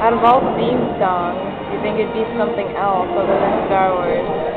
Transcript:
Out of all theme songs, you think it'd be something else other than Star Wars.